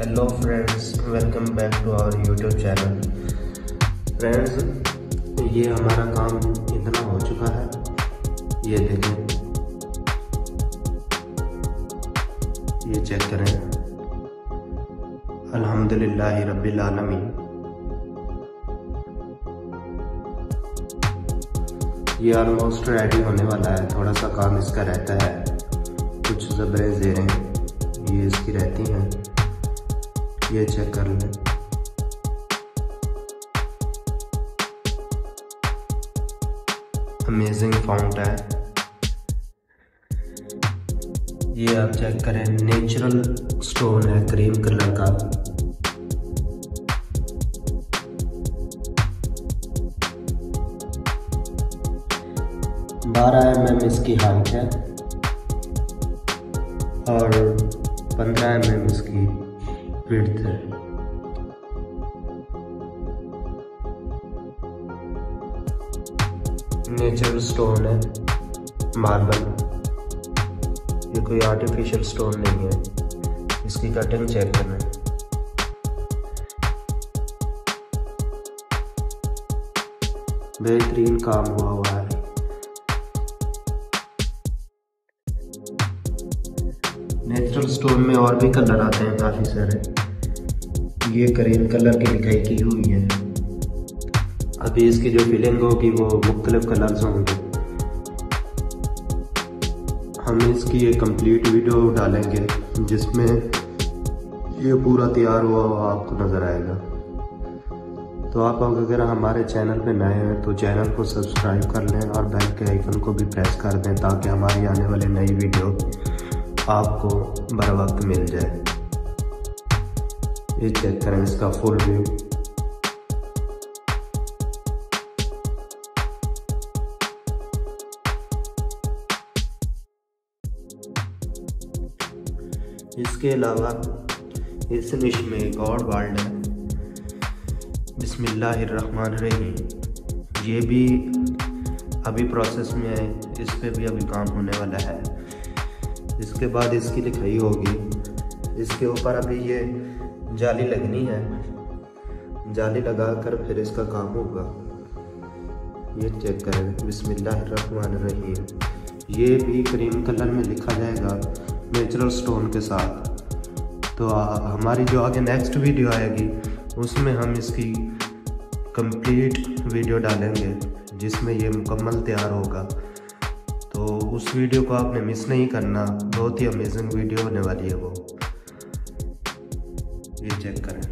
Hello friends welcome back to our YouTube channel friends ये हमारा काम इतना हो चुका है, ये देखें। ये चेक करें। अल्हम्दुलिल्लाह रब्बिल आलमीन। ये ऑलमोस्ट रेडी होने वाला है थोड़ा सा काम इसका रहता है। कुछ जबरें, जेरें, ये इसकी रहती हैं। ये चेक कर लें। अमेजिंग फाउंट है। ये आप चेक करें नेचुरल स्टोन है क्रीम कलर का। बारह एम एम इसकी हाइट है। और पंद्रह एम एम इसकी विड्थ है। नेचुरल स्टोन है। मार्बल ये कोई आर्टिफिशियल स्टोन नहीं है। इसकी कटिंग चेक करना बेहतरीन काम हुआ हुआ है। नेचुरल स्टोन में और भी कलर आते हैं काफ़ी सारे। ये करीम कलर की लिखाई की हुई है। अभी इसकी जो फिलिंग होगी वो मुख्तलिफ़ कलर्स होंगे। हम इसकी एक कंप्लीट वीडियो डालेंगे, जिसमें ये पूरा तैयार हुआ हुआ आपको नज़र आएगा। तो आप अगर हमारे चैनल पे नए हैं तो चैनल को सब्सक्राइब कर लें और बेल के आइकन को भी प्रेस कर दें, ताकि हमारी आने वाली नई वीडियो आपको बर वक्त मिल जाए। ये चेक करें इसका फुल व्यू इसके अलावा इस निश में एक और वर्ल्ड है। बिस्मिल्लाहिर्रहमानिर्रहीम। ये भी अभी प्रोसेस में है, इस पर भी अभी काम होने वाला है। इसके बाद इसकी लिखाई होगी। इसके ऊपर अभी ये जाली लगनी है। जाली लगा कर फिर इसका काम होगा। ये चेक करें। बिस्मिल्लाहिर्रहमानिर्रहीम। ये भी क्रीम कलर में लिखा जाएगा नेचुरल स्टोन के साथ। तो आ, हमारी जो आगे नेक्स्ट वीडियो आएगी उसमें हम इसकी कंप्लीट वीडियो डालेंगे जिसमें ये मुकम्मल तैयार होगा। तो उस वीडियो को आपने मिस नहीं करना। बहुत ही अमेजिंग वीडियो होने वाली है वो। ये चेक करें।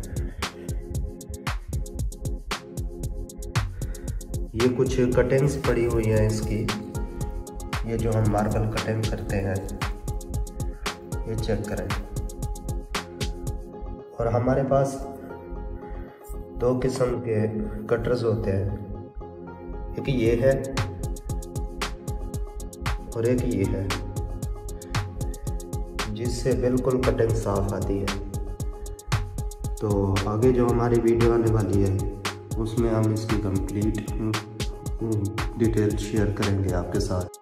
ये कुछ कटिंग्स पड़ी हुई हैं इसकी। ये जो हम मार्बल कटिंग करते हैं। ये चेक करें। और हमारे पास दो किस्म के कटर्स होते हैं। एक ये है और एक ये है, जिससे बिल्कुल कटिंग साफ़ आती है। तो आगे जो हमारी वीडियो आने वाली है, उसमें हम इसकी कंप्लीट डिटेल शेयर करेंगे आपके साथ।